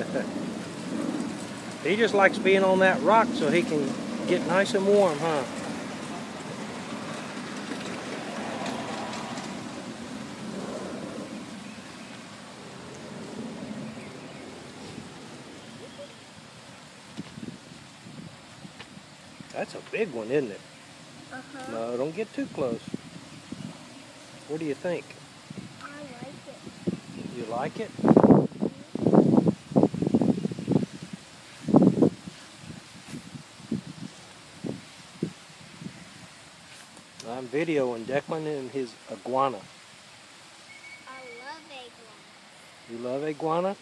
he just likes being on that rock so he can get nice and warm, huh? That's a big one, isn't it? Uh-huh. No, don't get too close. What do you think? I like it. You like it? I'm videoing Declan and his iguana. I love iguana. You love iguana?